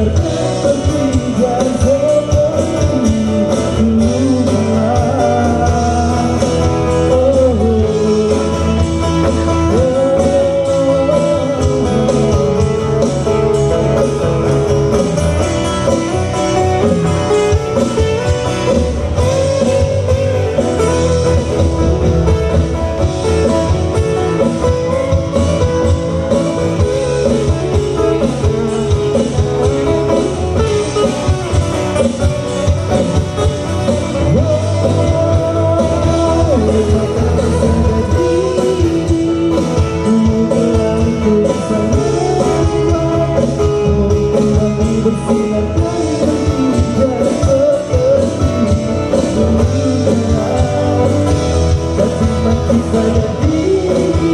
Gua demen